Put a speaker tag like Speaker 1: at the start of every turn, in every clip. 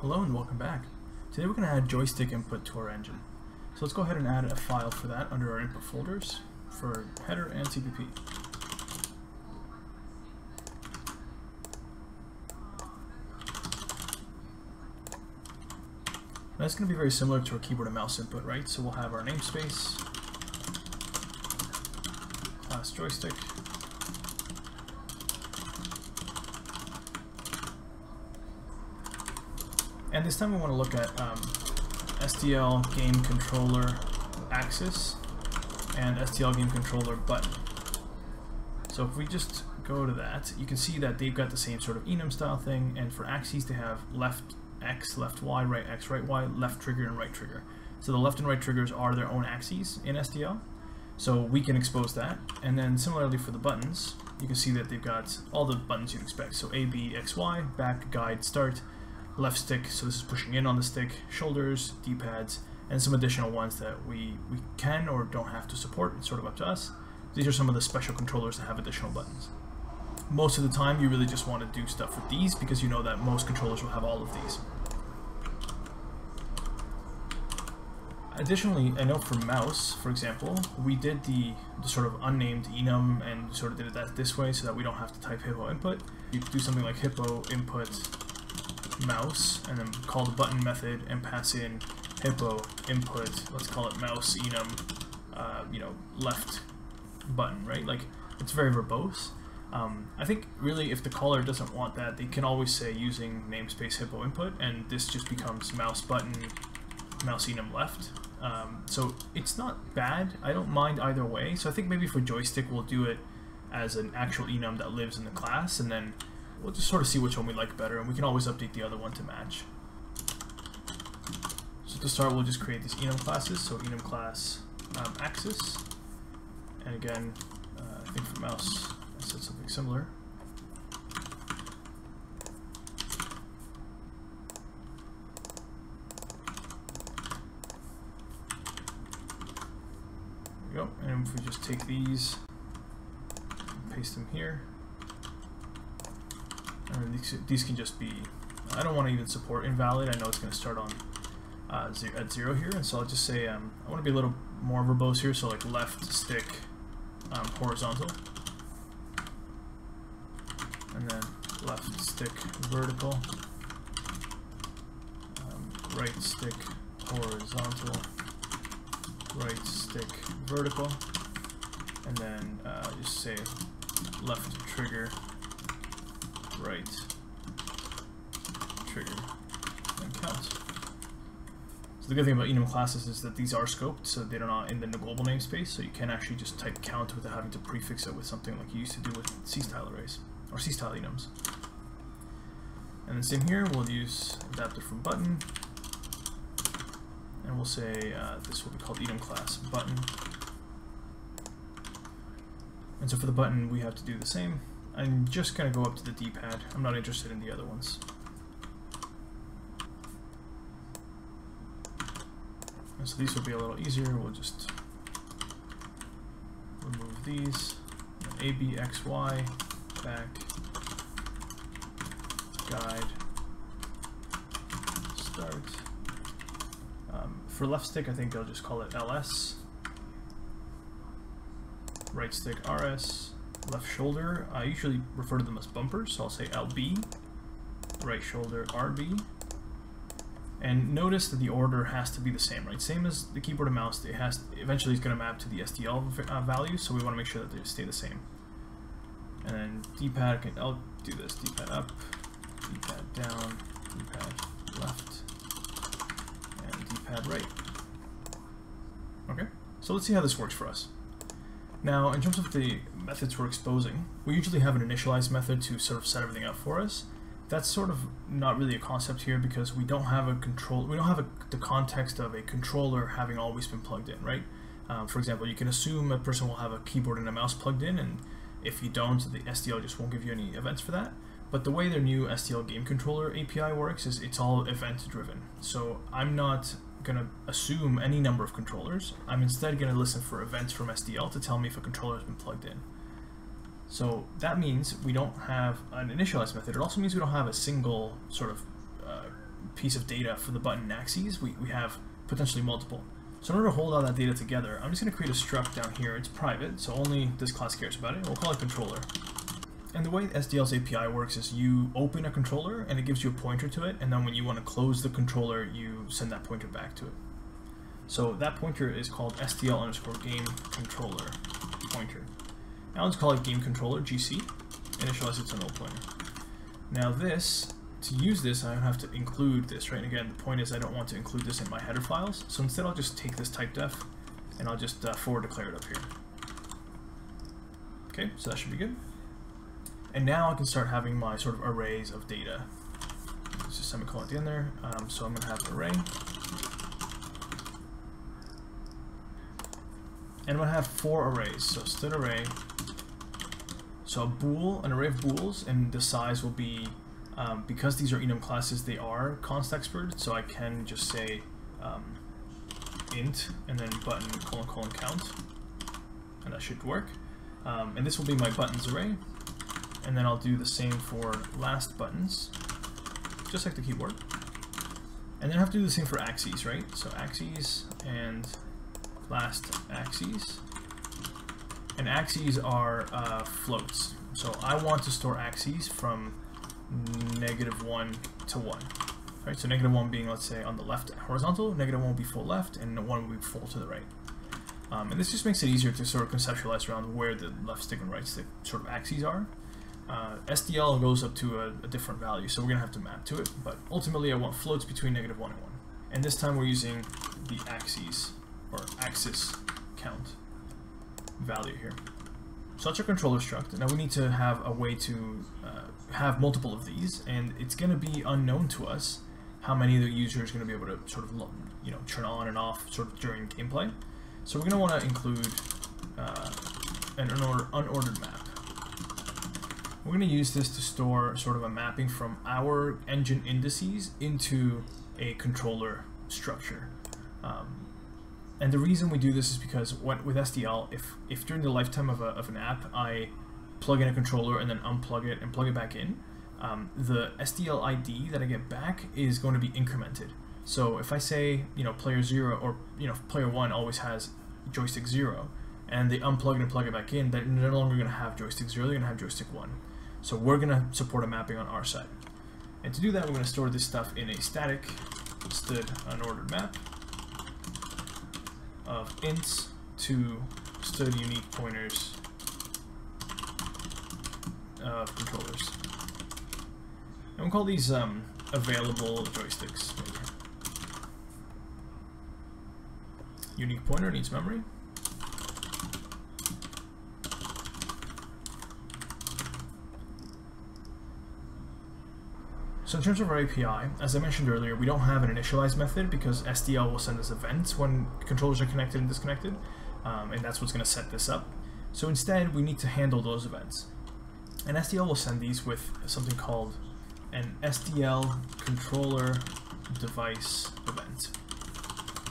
Speaker 1: Hello and welcome back. Today we're going to add joystick input to our engine. So let's go ahead and add a file for that under our input folders for header and CPP. It's going to be very similar to our keyboard and mouse input, right? So we'll have our namespace, class joystick, And this time we want to look at um, SDL game controller axis and SDL game controller button. So if we just go to that, you can see that they've got the same sort of enum style thing, and for axes they have left X, left Y, right X, right Y, left trigger, and right trigger. So the left and right triggers are their own axes in SDL, so we can expose that. And then similarly for the buttons, you can see that they've got all the buttons you'd expect. So A, B, X, Y, back, guide, start, left stick, so this is pushing in on the stick, shoulders, D-pads, and some additional ones that we, we can or don't have to support. It's sort of up to us. These are some of the special controllers that have additional buttons. Most of the time, you really just want to do stuff with these because you know that most controllers will have all of these. Additionally, I know for mouse, for example, we did the, the, sort of unnamed enum and sort of did it that this way so that we don't have to type hippo input. You do something like hippo input mouse and then call the button method and pass in hippo input, let's call it mouse enum, uh, you know, left button, right? Like, it's very verbose. Um, I think really if the caller doesn't want that, they can always say using namespace hippo input, and this just becomes mouse button, mouse enum left. Um, so it's not bad. I don't mind either way. So I think maybe for joystick we'll do it as an actual enum that lives in the class, and then we'll just sort of see which one we like better, and we can always update the other one to match. So to start, we'll just create these enum classes. So enum class um, axis, and again, uh, I think for mouse, I said something similar. There we go. And if we just take these, paste them here. These, these can just be, I don't want to even support invalid. I know it's going to start on uh, zero, at zero here. And so I'll just say, um, I want to be a little more verbose here. So like left stick um, horizontal. And then left stick vertical. Um, right stick horizontal. Right stick vertical. And then uh, just say left trigger right trigger and count. So the good thing about enum classes is that these are scoped, so they're not in the global namespace, so you can actually just type count without having to prefix it with something like you used to do with C-style arrays, or C-style enums. And then same here, we'll use adapter from button, and we'll say uh, this will be called enum class button. And so for the button, we have to do the same. I'm just going to go up to the D-pad. I'm not interested in the other ones. And so these will be a little easier. We'll just remove these. A, B, X, Y, back, guide, start. Um, for left stick, I think I'll just call it LS. Right stick, RS left shoulder, I usually refer to them as bumpers, so I'll say LB, right shoulder RB, and notice that the order has to be the same, right? Same as the keyboard and mouse, it has eventually is going to map to the STL uh, value, so we want to make sure that they stay the same. And then D-pad, can, I'll do this, D-pad up, D-pad down, D-pad left, and D-pad right. Okay, so let's see how this works for us. Now, in terms of the methods we're exposing, we usually have an initialize method to sort of set everything up for us. That's sort of not really a concept here because we don't have a control, we don't have a, the context of a controller having always been plugged in, right? Um, for example, you can assume a person will have a keyboard and a mouse plugged in, and if you don't, the SDL just won't give you any events for that. But the way their new SDL game controller API works is it's all event driven. So I'm not going to assume any number of controllers. I'm instead going to listen for events from SDL to tell me if a controller has been plugged in. So that means we don't have an initialize method. It also means we don't have a single sort of uh, piece of data for the button axes, we, we have potentially multiple. So in order to hold all that data together, I'm just going to create a struct down here. It's private, so only this class cares about it. We'll call it controller. And the way the SDL's API works is you open a controller and it gives you a pointer to it, and then when you want to close the controller, you send that pointer back to it. So that pointer is called SDL underscore game controller pointer. Now let's call it game controller GC, initialize it to null pointer. Now this, to use this, I have to include this, right? And again, the point is I don't want to include this in my header files, so instead I'll just take this type def and I'll just uh, forward declare it up here. Okay, so that should be good. And now I can start having my sort of arrays of data. Let's just semicolon at the end there. Um, so I'm going to have an array. And I'm going to have four arrays. So std array. So a bool, an array of bools, and the size will be, um, because these are enum classes, they are constexpr. So I can just say um, int and then button colon colon count. And that should work. Um, and this will be my buttons array and then I'll do the same for last buttons, just like the keyboard. And then I have to do the same for axes, right? So axes and last axes. And axes are uh, floats. So I want to store axes from negative 1 to 1. Right, so negative 1 being, let's say, on the left horizontal, negative 1 will be full left, and 1 will be full to the right. Um, and this just makes it easier to sort of conceptualize around where the left stick and right stick sort of axes are uh, SDL goes up to a, a, different value, so we're going to have to map to it, but ultimately I want floats between negative 1 and 1. And this time we're using the axes, or axis count value here. So that's our controller struct. Now we need to have a way to uh, have multiple of these, and it's going to be unknown to us how many the user is going to be able to sort of you know turn on and off sort of during gameplay. So we're going to want to include uh, an unorder unordered map. We're going to use this to store sort of a mapping from our engine indices into a controller structure. Um, and the reason we do this is because what, with SDL, if, if during the lifetime of, a, of an app I plug in a controller and then unplug it and plug it back in, um, the SDL ID that I get back is going to be incremented. So if I say, you know, player zero or, you know, player one always has joystick zero, and they unplug it and plug it back in, they're no longer going to have joystick zero, they're going to have joystick one. So we're going to support a mapping on our side. And to do that, we're going to store this stuff in a static std unordered map of ints to std unique pointers of controllers. And we'll call these um, available joysticks. Unique pointer needs memory. So in terms of our API, as I mentioned earlier, we don't have an initialize method because SDL will send us events when controllers are connected and disconnected, um, and that's what's going to set this up. So instead, we need to handle those events. And SDL will send these with something called an SDL controller device event,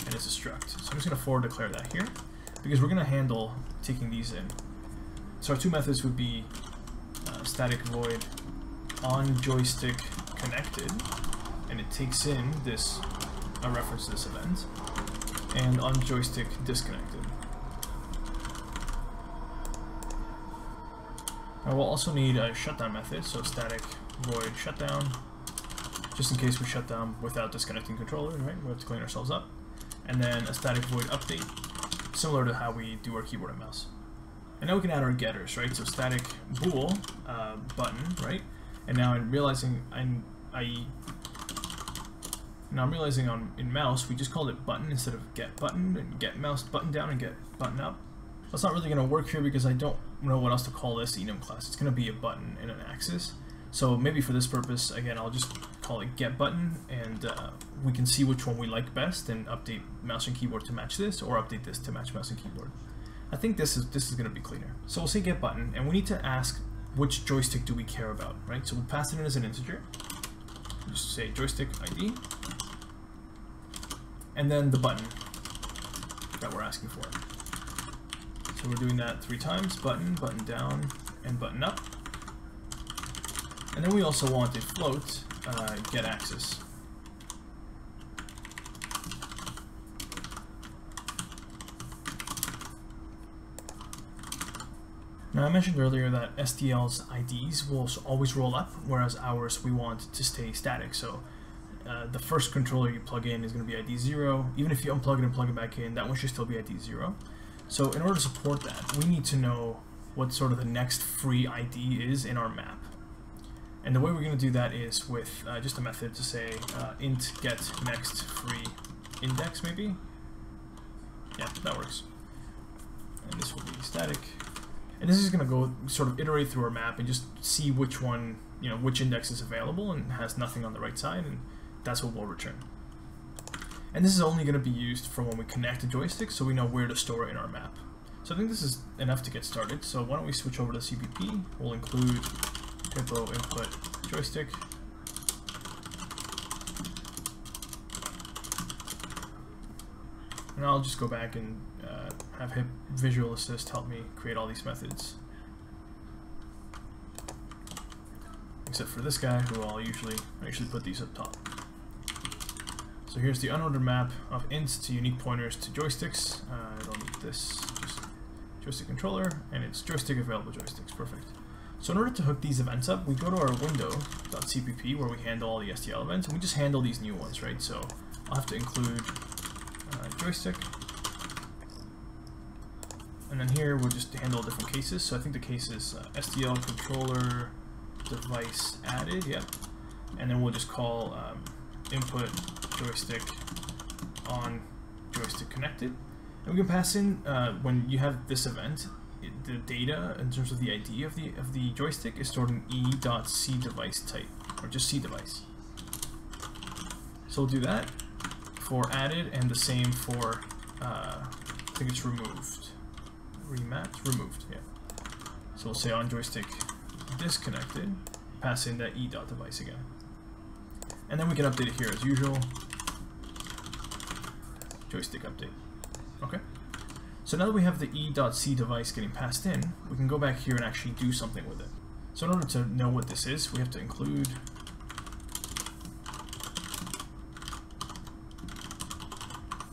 Speaker 1: and it's a struct. So I'm just going to forward declare that here because we're going to handle taking these in. So our two methods would be uh, static void on joystick connected, and it takes in this, a reference to this event, and on joystick disconnected. Now we'll also need a shutdown method, so static void shutdown, just in case we shut down without disconnecting controller, right? We have to clean ourselves up. And then a static void update, similar to how we do our keyboard and mouse. And now we can add our getters, right? So static bool uh, button, right? And now I'm realizing I'm I now I'm realizing on in mouse we just called it button instead of get button and get mouse button down and get button up. That's not really going to work here because I don't know what else to call this enum class. It's going to be a button and an axis. So maybe for this purpose, again, I'll just call it get button and uh, we can see which one we like best and update mouse and keyboard to match this or update this to match mouse and keyboard. I think this is this is going to be cleaner. So we'll say get button and we need to ask which joystick do we care about, right? So we'll pass it in as an integer. Just say joystick ID. And then the button that we're asking for. So we're doing that three times, button, button down, and button up. And then we also want a float uh, get axis. Now I mentioned earlier that SDL's IDs will always roll up, whereas ours we want to stay static. So uh, the first controller you plug in is going to be ID 0. Even if you unplug it and plug it back in, that one should still be ID 0. So in order to support that, we need to know what sort of the next free ID is in our map. And the way we're going to do that is with uh, just a method to say uh, int get next free index maybe. Yeah, that works. And this will be static. And this is going to go sort of iterate through our map and just see which one, you know, which index is available and has nothing on the right side, and that's what we'll return. And this is only going to be used for when we connect a joystick so we know where to store it in our map. So I think this is enough to get started. So why don't we switch over to CPP. We'll include hippo input joystick. And I'll just go back and uh, have Visual Assist help me create all these methods. Except for this guy, who I'll usually I usually put these up top. So here's the unordered map of ints to unique pointers to joysticks. Uh, I don't need this, just joystick controller, and it's joystick available joysticks, perfect. So in order to hook these events up, we go to our window.cpp where we handle all the SDL events, and we just handle these new ones, right? So I'll have to include uh, joystick, and then here we'll just handle different cases. So I think the case is uh, SDL controller device added, yep. And then we'll just call um, input joystick on joystick connected. And we can pass in, uh, when you have this event, it, the data in terms of the ID of the of the joystick is stored in e.cDevice type, or just cDevice. So we'll do that for added, and the same for, uh, I think it's removed. Remapped? Removed, yeah. So we'll say on joystick disconnected, pass in that e.device again. And then we can update it here as usual. Joystick update. Okay. So now that we have the e.cDevice getting passed in, we can go back here and actually do something with it. So in order to know what this is, we have to include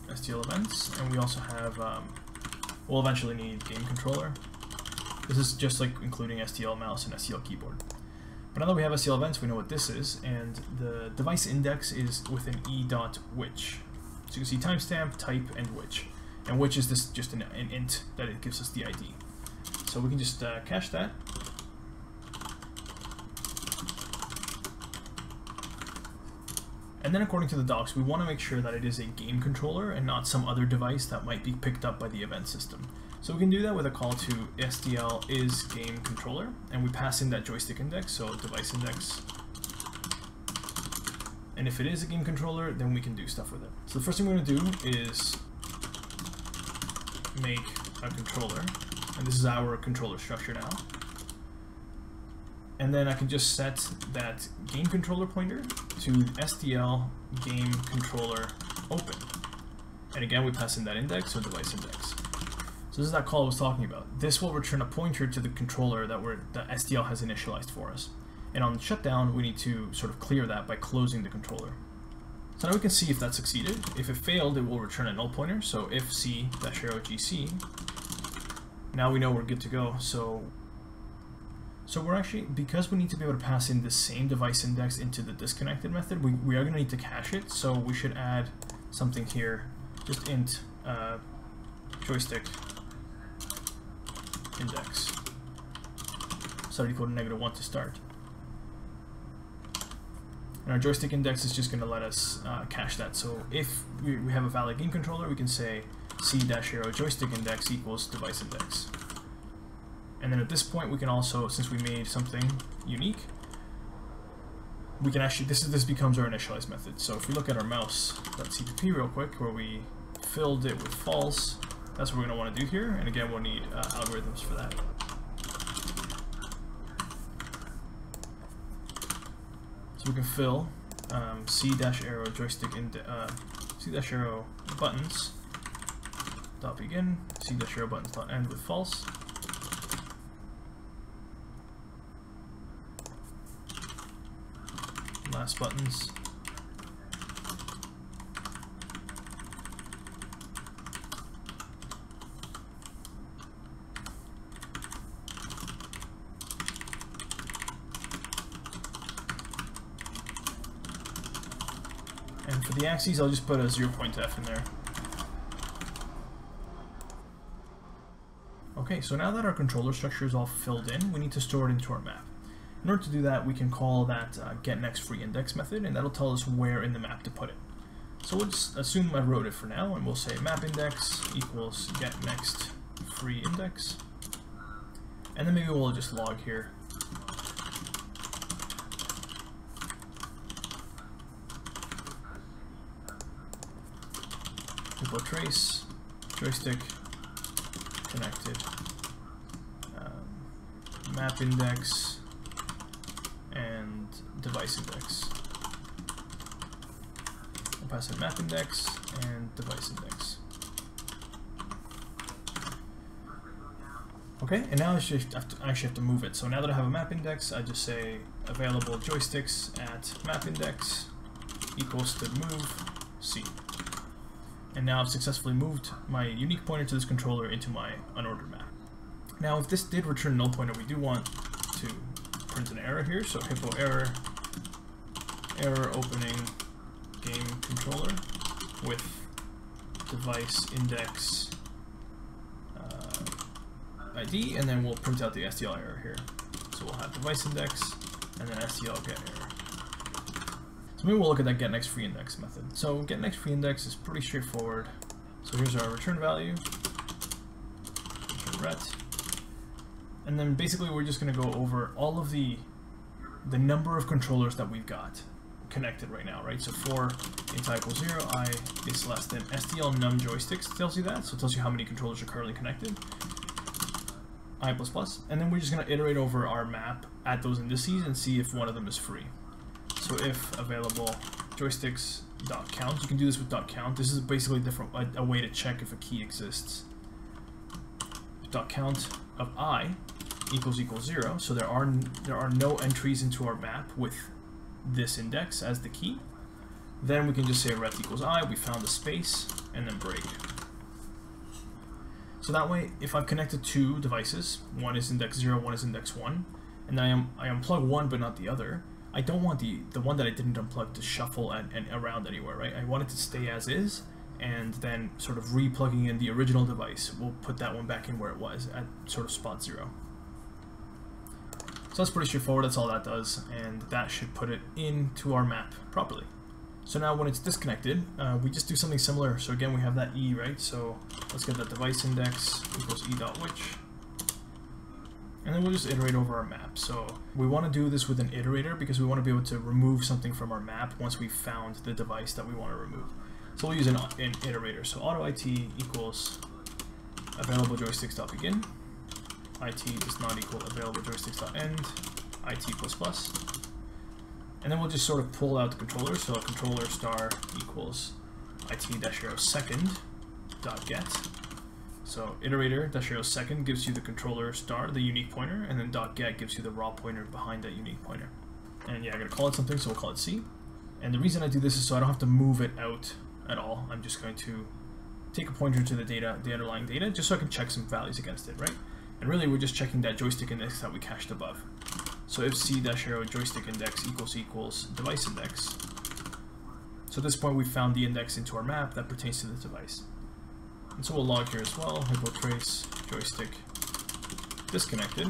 Speaker 1: SDL events, and we also have, um, we'll eventually need game controller. This is just like including SDL mouse and SDL keyboard. But now that we have SDL events, we know what this is, and the device index is with an e.which. So you can see timestamp, type, and which. And which is this just an, an, int that it gives us the ID. So we can just uh, cache that. And then according to the docs, we want to make sure that it is a game controller and not some other device that might be picked up by the event system. So we can do that with a call to SDL is game controller, and we pass in that joystick index, so device index. And if it is a game controller, then we can do stuff with it. So the first thing we're going to do is make a controller, and this is our controller structure now. And then I can just set that game controller pointer to SDL game controller open. And again, we pass in that index, or device index. So this is that call I was talking about. This will return a pointer to the controller that we're, the SDL has initialized for us. And on shutdown, we need to sort of clear that by closing the controller. So now we can see if that succeeded. If it failed, it will return a null pointer. So if c-arrow gc, now we know we're good to go. So, so we're actually, because we need to be able to pass in the same device index into the disconnected method, we, we are going to need to cache it. So we should add something here, just int uh, joystick index. Start equal to negative 1 to start. And our joystick index is just going to let us uh, cache that. So if we, we have a valid game controller, we can say c-arrow joystick index equals device index. And then at this point, we can also, since we made something unique, we can actually, this is this becomes our initialize method. So if we look at our mouse.cpp real quick, where we filled it with false, that's what we're going to want to do here. And again, we'll need uh, algorithms for that. So we can fill um, c-arrow joystick in uh, c-arrow buttons dot begin C dash arrow buttons dot end with false. mouse buttons. And for the axes, I'll just put a 0 0.f in there. Okay, so now that our controller structure is all filled in, we need to store it into our map. In order to do that, we can call that uh, getNextFreeIndex method, and that'll tell us where in the map to put it. So we'll just assume I wrote it for now, and we'll say mapIndex equals getNextFreeIndex. And then maybe we'll just log here. Hippo trace, joystick, connected, um, map index, device index. We'll pass in map index and device index. Okay, and now I should have to, I actually have to move it. So now that I have a map index, I just say available joysticks at map index equals to move C. And now I've successfully moved my unique pointer to this controller into my unordered map. Now if this did return null pointer, we do want to print an error here. So hippo error, error opening game controller with device index uh, ID, and then we'll print out the SDL error here. So we'll have device index, and then SDL get error. So maybe we'll look at that get next free index method. So get next free index is pretty straightforward. So here's our return value, return ret, and then basically we're just going to go over all of the the number of controllers that we've got connected right now, right? So for i equals 0, i is less than SDL num joysticks tells you that, so it tells you how many controllers are currently connected i++, and then we're just going to iterate over our map at those indices and see if one of them is free. So if available joysticks dot count, you can do this with dot count. This is basically different a, a way to check if a key exists. Dot count of i equals equals zero, so there are there are no entries into our map with this index as the key. Then we can just say ret equals i, we found the space, and then break. So that way, if I've connected two devices, one is index 0, one is index 1, and I, am, I unplug one but not the other, I don't want the, the one that I didn't unplug to shuffle and, and around anywhere, right? I want it to stay as is, and then sort of re-plugging in the original device we'll put that one back in where it was at sort of spot 0. So that's pretty straightforward, that's all that does, and that should put it into our map properly. So now when it's disconnected, uh, we just do something similar. So again, we have that e, right? So let's get that device index equals e dot which. And then we'll just iterate over our map. So we want to do this with an iterator because we want to be able to remove something from our map once we've found the device that we want to remove. So we'll use an, an iterator. So auto it equals available joysticks dot begin. It does not equal available joysticks dot end. it plus plus. And then we'll just sort of pull out the controller. So controller star equals it dash arrow second dot get. So iterator dash arrow second gives you the controller star, the unique pointer, and then dot get gives you the raw pointer behind that unique pointer. And yeah, I'm gonna call it something, so we'll call it C. And the reason I do this is so I don't have to move it out at all. I'm just going to take a pointer to the data, the underlying data, just so I can check some values against it, right? And really we're just checking that joystick index that we cached above. So if c-arrow joystick index equals equals device index. So at this point we found the index into our map that pertains to the device. And so we'll log here as well, hippo trace joystick disconnected.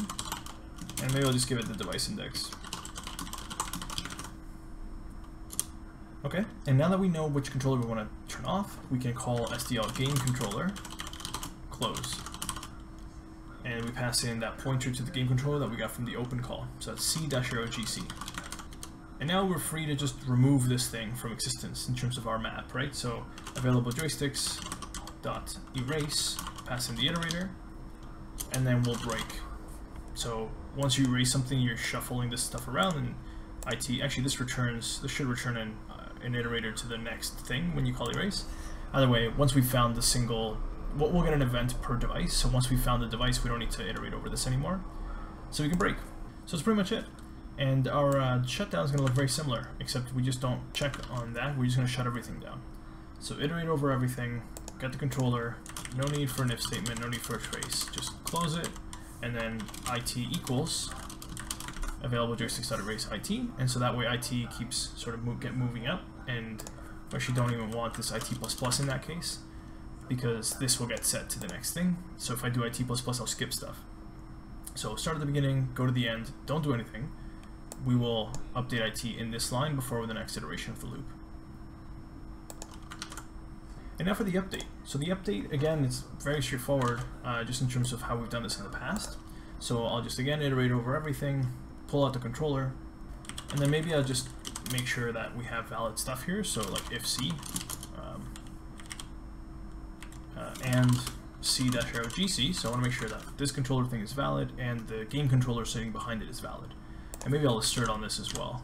Speaker 1: And maybe I'll just give it the device index. Okay, and now that we know which controller we want to turn off, we can call SDL game controller close and we pass in that pointer to the game controller that we got from the open call. So that's c-gc. And now we're free to just remove this thing from existence in terms of our map, right? So available joysticks dot erase, pass in the iterator, and then we'll break. So once you erase something, you're shuffling this stuff around, and IT actually this returns this should return an, uh, an iterator to the next thing when you call erase. Either way, once we found the single we'll, we'll get an event per device. So once we found the device, we don't need to iterate over this anymore. So we can break. So that's pretty much it. And our uh, shutdown is going to look very similar, except we just don't check on that. We're just going to shut everything down. So iterate over everything, get the controller, no need for an if statement, no need for a trace. Just close it, and then it equals available joysticks.erase it, and so that way it keeps sort of get moving up, and actually don't even want this IT++ plus in that case because this will get set to the next thing. So if I do IT++, I'll skip stuff. So start at the beginning, go to the end, don't do anything. We will update IT in this line before the next iteration of the loop. And now for the update. So the update, again, is very straightforward, uh, just in terms of how we've done this in the past. So I'll just, again, iterate over everything, pull out the controller, and then maybe I'll just make sure that we have valid stuff here. So like if C, um, uh, and C dash arrow GC. So I want to make sure that this controller thing is valid and the game controller sitting behind it is valid. And maybe I'll assert on this as well.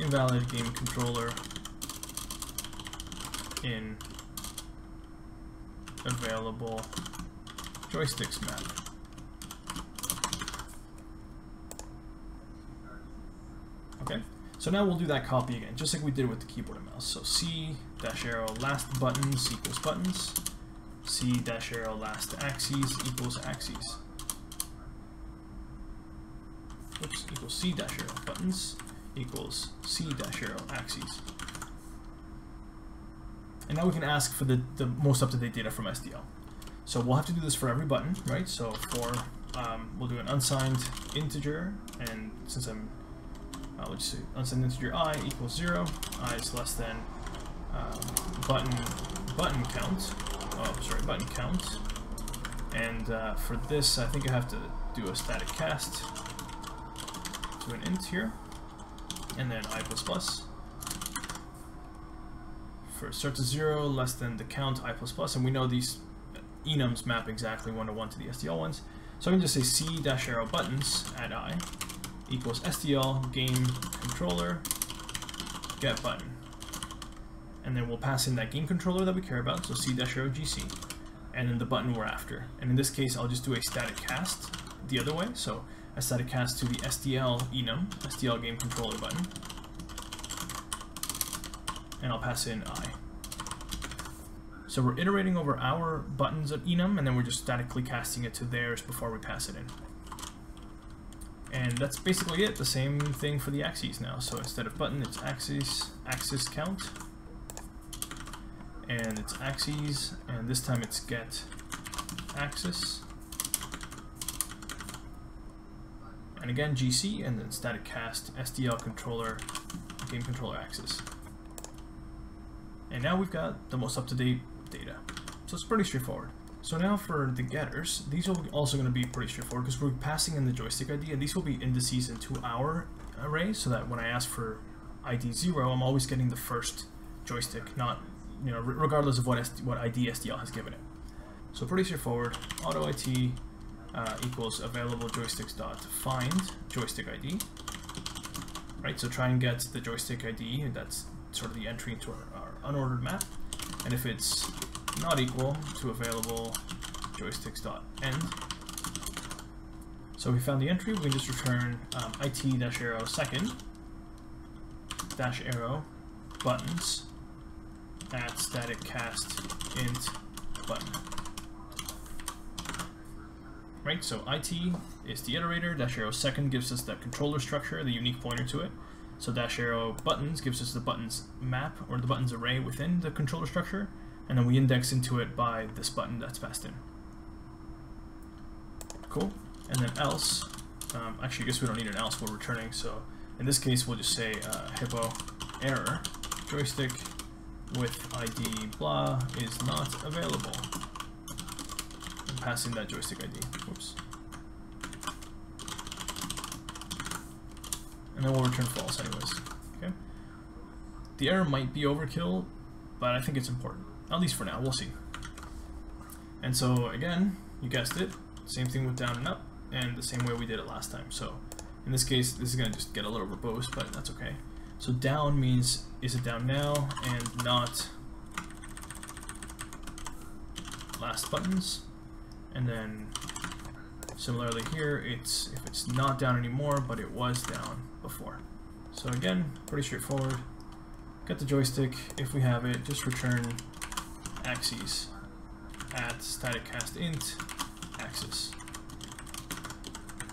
Speaker 1: Invalid game controller in available joysticks map. Okay, so now we'll do that copy again, just like we did with the keyboard and mouse. So C dash arrow last buttons equals buttons, C dash arrow last axes equals axes. Oops, equals C dash arrow buttons equals C dash arrow axes. And now we can ask for the, the most up-to-date data from SDL. So we'll have to do this for every button, right? So for, um, we'll do an unsigned integer, and since I'm, uh, let's see, unsigned integer i equals zero, i is less than um, button button count, oh, sorry, button count. And uh, for this, I think I have to do a static cast to an int here, and then i plus plus. For start to zero, less than the count i plus plus, and we know these enums map exactly one to one to the SDL ones. So I can just say c dash arrow buttons at i equals SDL game controller get button. And then we'll pass in that game controller that we care about, so c dash arrow gc, and then the button we're after. And in this case, I'll just do a static cast the other way, so a static cast to the SDL enum, SDL game controller button, and I'll pass in i. So we're iterating over our buttons at enum, and then we're just statically casting it to theirs before we pass it in. And that's basically it, the same thing for the axes now. So instead of button, it's axis, axis count, and it's axes, and this time it's get axis. And again, GC, and then static cast, SDL controller, game controller axis. And now we've got the most up-to-date data. So it's pretty straightforward. So now for the getters, these are also going to be pretty straightforward because we're passing in the joystick ID and these will be indices into our array so that when I ask for ID 0, I'm always getting the first joystick, not, you know, regardless of what, SD, what ID SDL has given it. So pretty straightforward, auto IT uh, equals available joysticks dot find joystick ID. Right, so try and get the joystick ID, that's sort of the entry into our, our unordered map. And if it's not equal to available joysticks.end, so we found the entry, we can just return um, it dash arrow second dash arrow buttons at static cast int button. Right, so it is the iterator, dash arrow second gives us the controller structure, the unique pointer to it. So dash arrow buttons gives us the buttons map or the buttons array within the controller structure, and then we index into it by this button that's passed in. Cool. And then else, um, actually I guess we don't need an else, we're returning, so in this case we'll just say uh, hippo error joystick with ID blah is not available. And pass in that joystick ID. Whoops. and then we'll return false anyways. Okay. The error might be overkill, but I think it's important. At least for now, we'll see. And so again, you guessed it, same thing with down and up, and the same way we did it last time. So in this case, this is gonna just get a little verbose, but that's okay. So down means is it down now and not last buttons. And then similarly here, it's if it's not down anymore, but it was down, before. So again, pretty straightforward. Get the joystick, if we have it, just return axes at static cast int axis.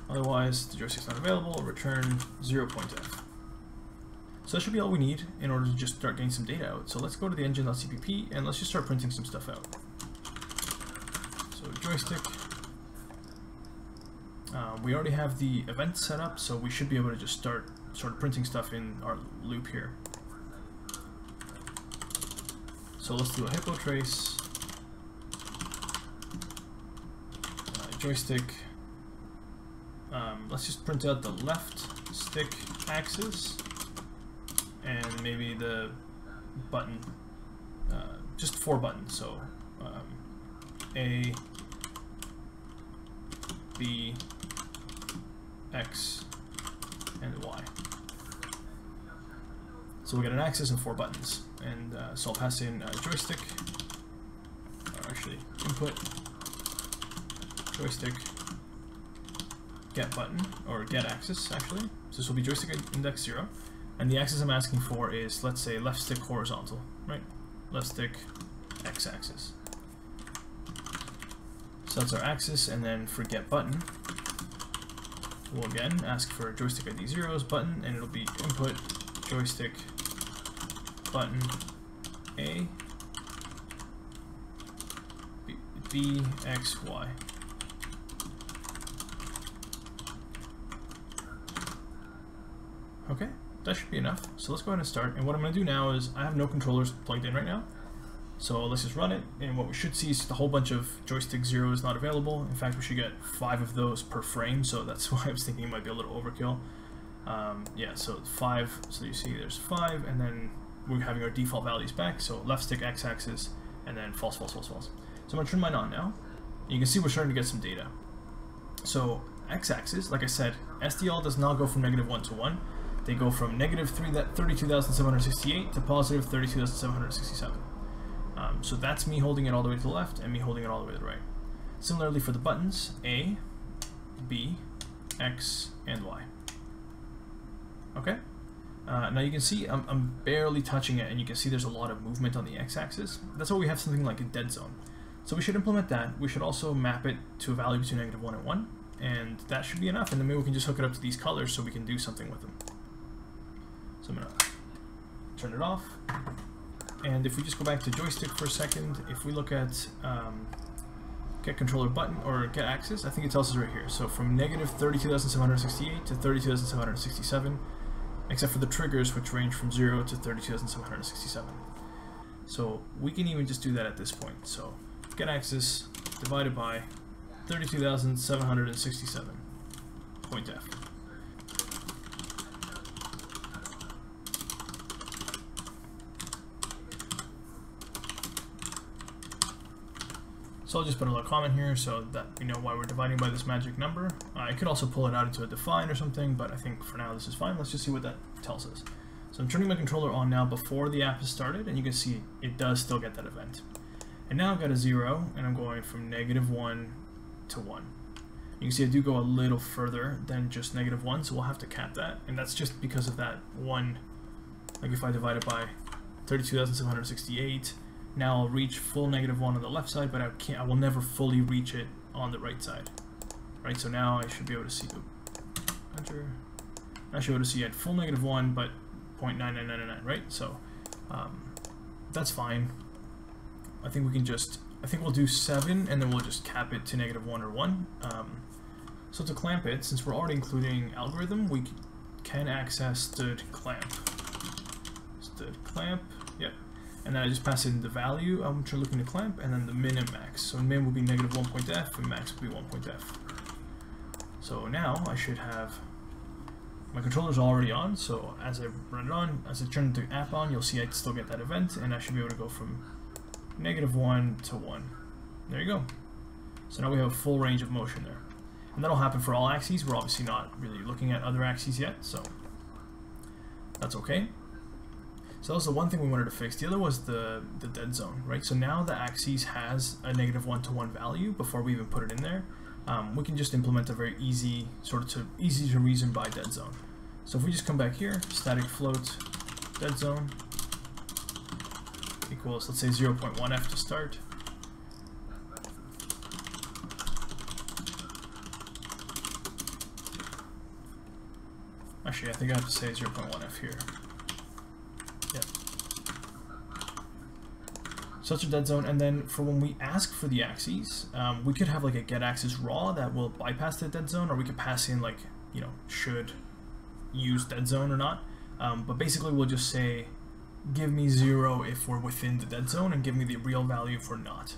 Speaker 1: Otherwise, the joystick's not available, return 0.f. So that should be all we need in order to just start getting some data out. So let's go to the engine.cpp and let's just start printing some stuff out. So joystick. Uh, we already have the event set up, so we should be able to just start sort of printing stuff in our loop here. So let's do a hippo trace. Uh, joystick. Um, let's just print out the left stick axis and maybe the button, uh, just four buttons. So um, A, B, X, and Y. So we got an axis and four buttons. And uh, so I'll pass in uh, joystick, or actually input, joystick, get button, or get axis actually. So this will be joystick index 0. And the axis I'm asking for is, let's say, left stick horizontal, right? Left stick x-axis. So that's our axis, and then for get button, we'll again ask for joystick ID zeros button, and it'll be input joystick button A B, X Y. Okay that should be enough. So let's go ahead and start. And what I'm going to do now is I have no controllers plugged in right now. So let's just run it. And what we should see is a whole bunch of joystick zero is not available. In fact, we should get five of those per frame. So that's why I was thinking it might be a little overkill. Um, yeah, so five. So you see there's five. And then we're having our default values back. So left stick x-axis and then false, false, false, false. So I'm to turn mine on now. You can see we're starting to get some data. So x-axis, like I said, SDL does not go from negative 1 to 1 they go from negative 32,768 to positive 32,767. Um, so that's me holding it all the way to the left and me holding it all the way to the right. Similarly for the buttons, A, B, X, and Y. Okay? Uh, now you can see I'm, I'm, barely touching it and you can see there's a lot of movement on the x-axis. That's why we have something like a dead zone. So we should implement that. We should also map it to a value between negative 1 and 1 and that should be enough and then maybe we can just hook it up to these colors so we can do something with them. So I'm going to turn it off. And if we just go back to joystick for a second, if we look at um, get controller button or get axis, I think it tells us right here. So from negative 32,768 to 32,767, except for the triggers, which range from 0 to 32,767. So we can even just do that at this point. So get axis divided by 32,767 point F. So I'll just put a little comment here so that we know why we're dividing by this magic number. Uh, I could also pull it out into a define or something, but I think for now this is fine. Let's just see what that tells us. So I'm turning my controller on now before the app has started, and you can see it does still get that event. And now I've got a zero, and I'm going from negative one to one. You can see I do go a little further than just negative one, so we'll have to cap that. And that's just because of that one, like if I divide it by 32,768, now I'll reach full negative 1 on the left side, but I can't. I will never fully reach it on the right side. Right, so now I should be able to see, enter. I should be able to see at full negative 1, but 0.9999, right? So um, that's fine. I think we can just, I think we'll do 7, and then we'll just cap it to negative 1 or 1. Um, so to clamp it, since we're already including algorithm, we can access stood clamp. Stood clamp. And then I just pass in the value um, I'm looking to clamp, and then the min and max. So min will be negative 1.f, and max will be 1.f. So now I should have my controller's already on, so as I run it on, as I turn the app on, you'll see I still get that event, and I should be able to go from negative 1 to 1. There you go. So now we have a full range of motion there. And that'll happen for all axes. We're obviously not really looking at other axes yet, so that's okay. So that was the one thing we wanted to fix. The other was the, the dead zone, right? So now the axis has a negative one-to-one value before we even put it in there. Um, we can just implement a very easy, sort of to, easy to reason by dead zone. So if we just come back here, static float dead zone equals, let's say 0.1f to start. Actually, I think I have to say 0.1f here. Yep. Such a dead zone, and then for when we ask for the axes, um, we could have like a get axis raw that will bypass the dead zone, or we could pass in like, you know, should use dead zone or not. Um, but basically we'll just say, give me zero if we're within the dead zone, and give me the real value if we're not.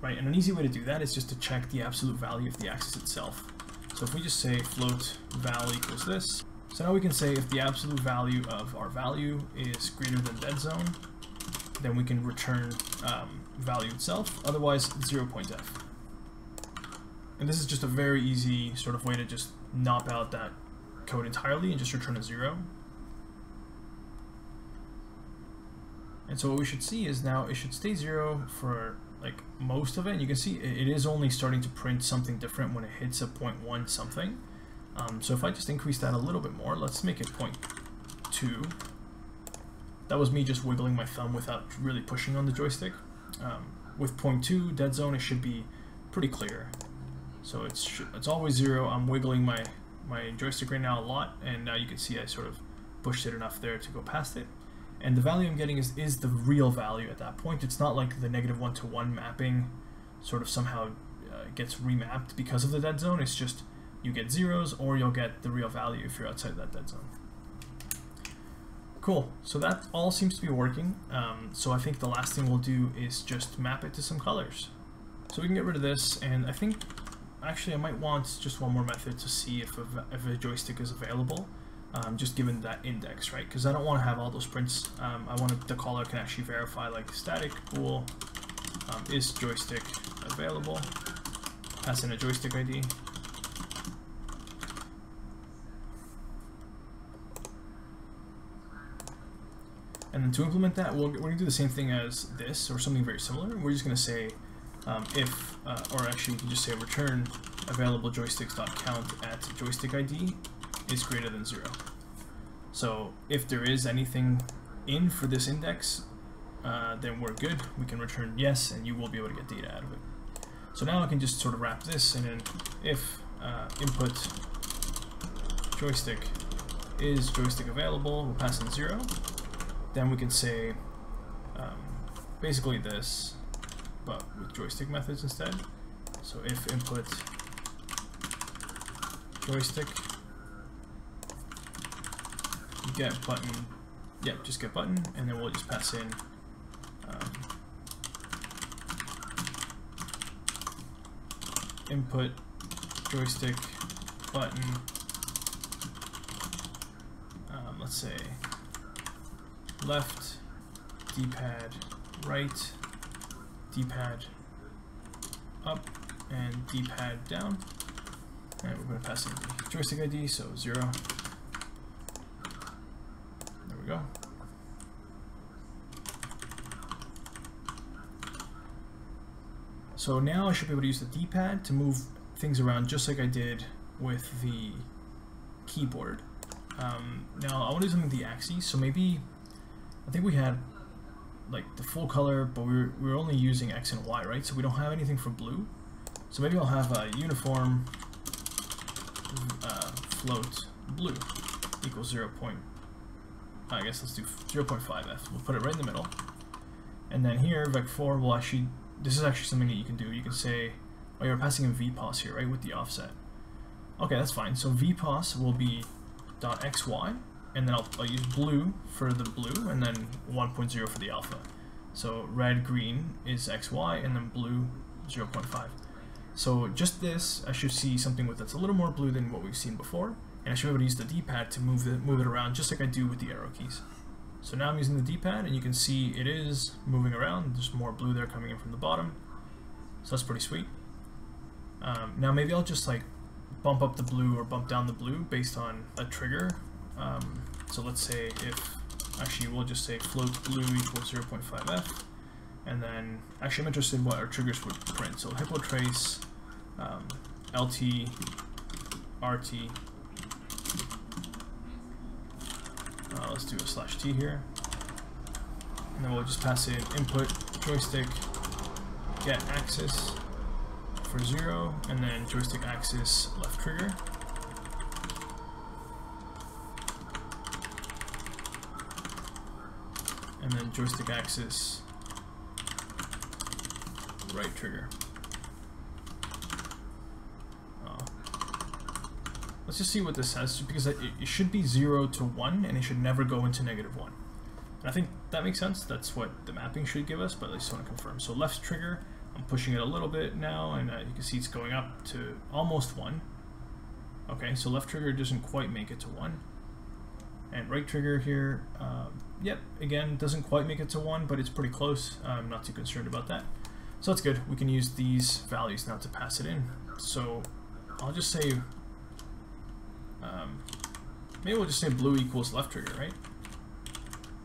Speaker 1: Right, and an easy way to do that is just to check the absolute value of the axis itself. So if we just say float val equals this, so now we can say if the absolute value of our value is greater than dead zone, then we can return um, value itself, otherwise 0 0.f. And this is just a very easy sort of way to just knock out that code entirely and just return a zero. And so what we should see is now it should stay zero for like most of it. And you can see it is only starting to print something different when it hits a 0.1 something. Um, so if I just increase that a little bit more, let's make it 0.2. That was me just wiggling my thumb without really pushing on the joystick. Um, with 0.2 dead zone, it should be pretty clear. So it's it's always zero. I'm wiggling my my joystick right now a lot, and now you can see I sort of pushed it enough there to go past it. And the value I'm getting is, is the real value at that point. It's not like the negative one to one mapping sort of somehow uh, gets remapped because of the dead zone. It's just you get zeros or you'll get the real value if you're outside that dead zone. Cool, so that all seems to be working. Um, so I think the last thing we'll do is just map it to some colors. So we can get rid of this, and I think, actually I might want just one more method to see if a, if a joystick is available, um, just given that index, right? Because I don't want to have all those prints. Um, I want the caller can actually verify like static bool um, is joystick available, pass in a joystick ID, And then to implement that, we we are going to do the same thing as this, or something very similar. We're just going to say um, if, uh, or actually we can just say return available joysticks.count at joystick ID is greater than zero. So if there is anything in for this index, uh, then we're good. We can return yes, and you will be able to get data out of it. So now I can just sort of wrap this, and then if uh, input joystick is joystick available, we'll pass in zero then we can say um, basically this, but with joystick methods instead. So if input joystick get button, yeah, just get button, and then we'll just pass in um, input joystick button. Um, let's say left, D-pad right, D-pad up, and D-pad down. And we're going to pass in the joystick ID, so 0. There we go. So now I should be able to use the D-pad to move things around just like I did with the keyboard. Um, now I want to do something with the axes, so maybe I think we had like the full color, but we were, we were only using X and Y, right? So we don't have anything for blue. So maybe I'll have a uniform uh, float blue equals 0. Point, I guess let's do 0.5f. We'll put it right in the middle. And then here, vec4 will actually, this is actually something that you can do. You can say, oh, you're passing in vpos here, right, with the offset. Okay, that's fine. So vpos will be dot xy, and then I'll, I'll use blue for the blue, and then 1.0 for the alpha. So red, green is XY, and then blue 0.5. So just this, I should see something with that's a little more blue than what we've seen before, and I should be able to use the D-pad to move it, move it around just like I do with the arrow keys. So now I'm using the D-pad, and you can see it is moving around. There's more blue there coming in from the bottom, so that's pretty sweet. Um, now maybe I'll just like bump up the blue or bump down the blue based on a trigger um, so let's say if, actually we'll just say float blue equals 0.5f, and then, actually I'm interested in what our triggers would print. So hippo trace, um, LT, RT, uh, let's do a slash T here, and then we'll just pass in input joystick get axis for 0, and then joystick axis left trigger. And then joystick axis, right trigger. Uh, let's just see what this says, because it, it should be 0 to 1, and it should never go into negative 1. And I think that makes sense, that's what the mapping should give us, but I just want to confirm. So left trigger, I'm pushing it a little bit now, and uh, you can see it's going up to almost 1. Okay, so left trigger doesn't quite make it to 1. And right trigger here, um, yep, again, doesn't quite make it to 1, but it's pretty close. I'm not too concerned about that. So that's good. We can use these values now to pass it in. So I'll just say, um, maybe we'll just say blue equals left trigger, right?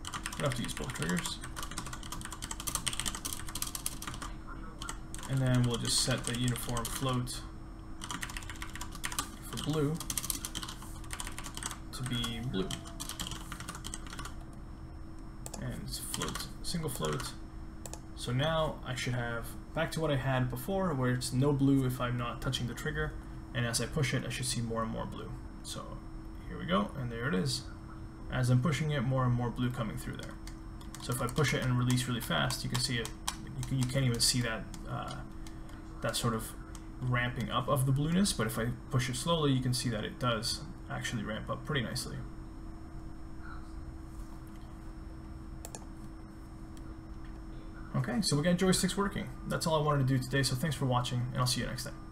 Speaker 1: We don't have to use both triggers. And then we'll just set the uniform float for blue to be blue and float, single float. So now I should have back to what I had before where it's no blue if I'm not touching the trigger and as I push it I should see more and more blue. So here we go and there it is. As I'm pushing it more and more blue coming through there. So if I push it and release really fast you can see it, you, can, you can't even see that, uh, that sort of ramping up of the blueness but if I push it slowly you can see that it does actually ramp up pretty nicely. Okay, so we got joysticks working. That's all I wanted to do today, so thanks for watching, and I'll see you next time.